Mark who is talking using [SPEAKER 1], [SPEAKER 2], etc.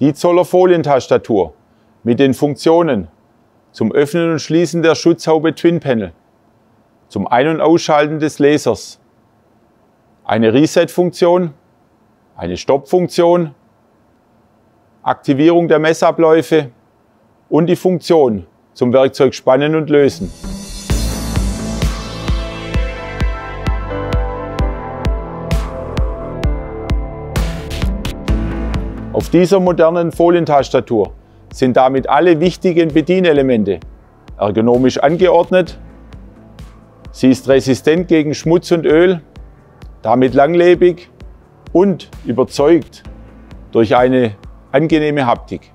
[SPEAKER 1] Die Zoller Folientastatur mit den Funktionen zum Öffnen und Schließen der Schutzhaube Twin Panel, zum Ein- und Ausschalten des Lasers, eine Reset-Funktion, eine Stopp-Funktion, Aktivierung der Messabläufe und die Funktion zum Werkzeug Spannen und Lösen. Auf dieser modernen Folientastatur sind damit alle wichtigen Bedienelemente ergonomisch angeordnet. Sie ist resistent gegen Schmutz und Öl, damit langlebig und überzeugt durch eine angenehme Haptik.